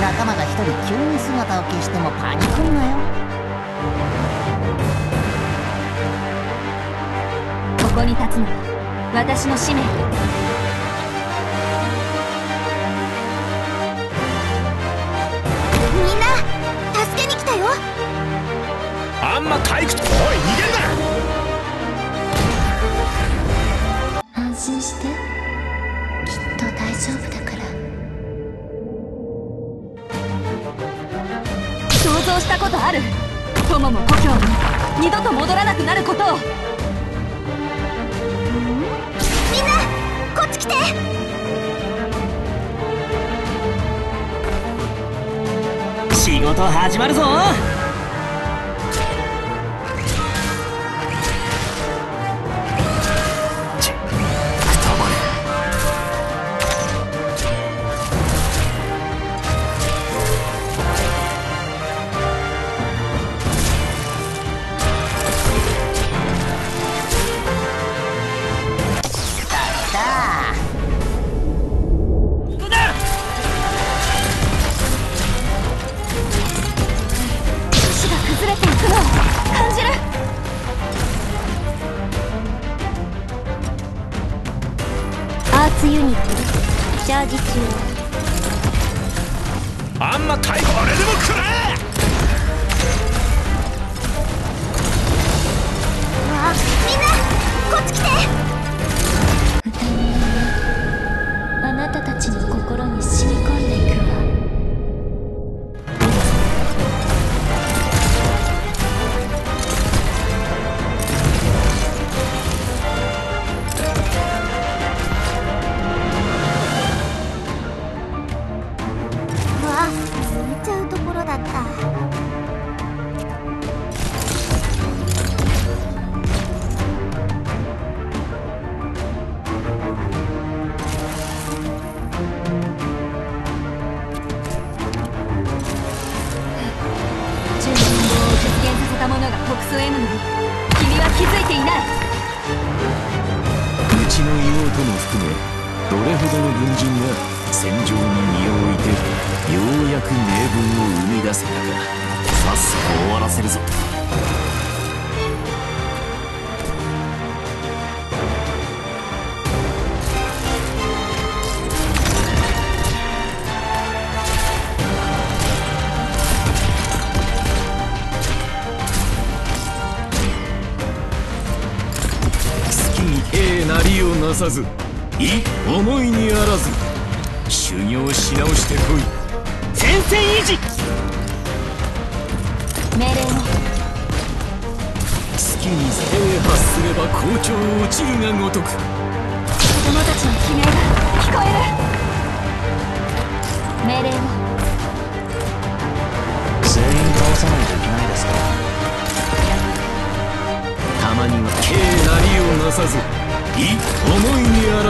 仲間が一人急に姿を消してもパニックんなよ。ここに立つのは私の使命。想像したことある。友も故郷も二度と戻らなくなることを。みんなこっち来て。仕事始まるぞユニットチャージ中。あんま退屈俺でも食らちの妹も含めどれほどの軍人が戦場に身を置いてようやく名分を生み出せたかさっさと終わらせるぞ。さずい思いにあらず修行し直してこい。前線維持！命令を好きに制覇すれば校長落ちるがごとく。子供たちの悲鳴が聞こえる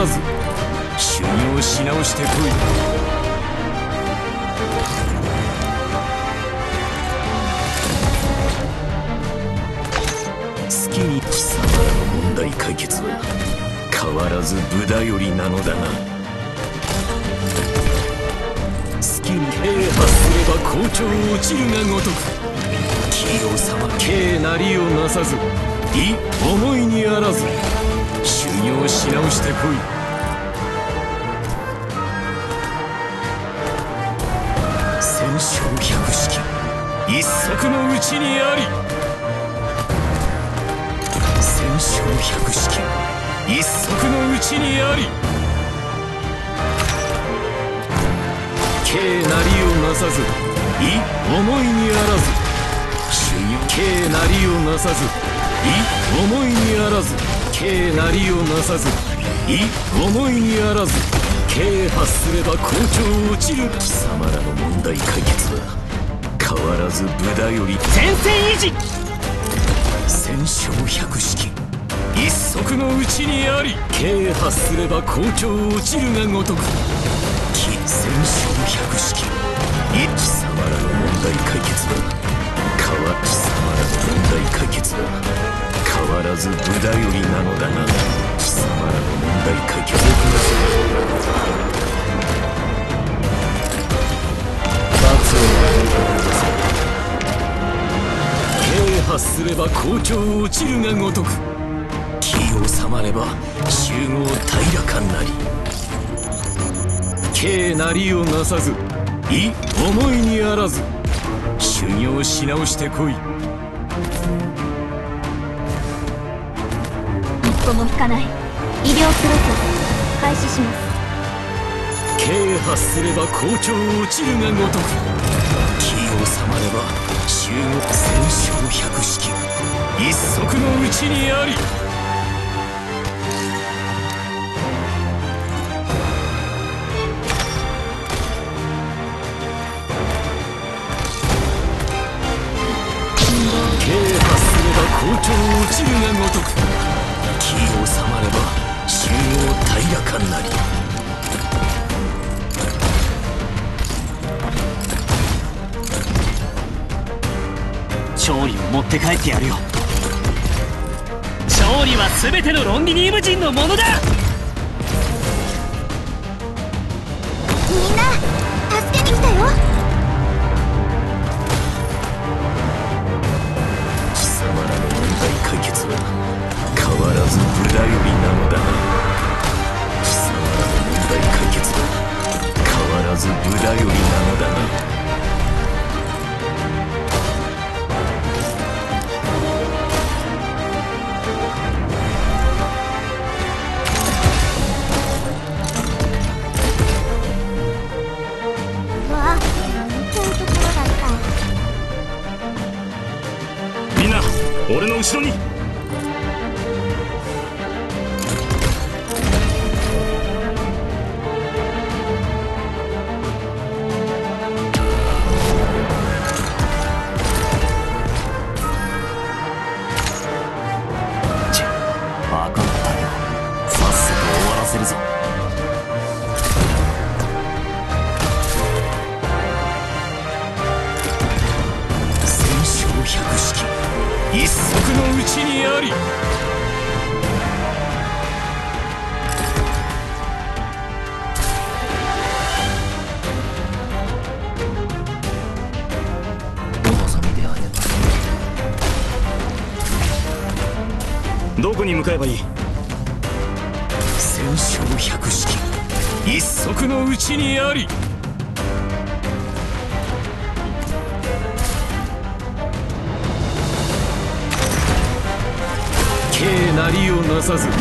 らず修行し直してこい。好きに貴様らの問題解決は変わらず無駄よりなのだな。好きに兵破すれば校長落ちるがごとく器用様刑なりをなさずい思いにあらず修行し直してこい。戦勝百式。一足のうちにあり。戦勝百式。一足のうちにあり。刑なりをなさずい思いにあらず。修行刑なりをなさずい思いにあらず。刑なりをなさずい思いにあらず刑発すれば校長落ちる貴様らの問題解決は変わらず無駄より。前線維持戦勝百式一足のうちにあり。刑発すれば校長落ちるがごとく。貴戦勝百式一貴様らの問題解決は変わ貴様らの問題解決は変わらず無駄より。なのだな貴様らの問題解決罰を与えてく破す。れば校長落ちるがごとく。気を覚まれば集合平らかなり。軽なりをなさずい思いにあらず修行し直してこい。一歩も引かない。医療プロセス開始します。啓発すれば校長落ちるがごとく。気を収まれば集合戦勝百式。一足のうちにあり。って帰ってやるよ。勝利は全てのロンギニーム人のものだ。みんな助けに来たよ。貴様らの問題解決は変わらず無駄よりなのだ後ろに。戦勝百式。一うちにあり。どこに向かえばいい？戦勝百式。一足のうちにありなりをなさず意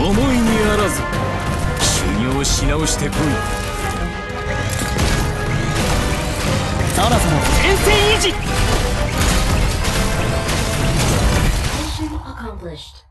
思いにあらず修行し直してこいそろそろ先制維持 Mission accomplished.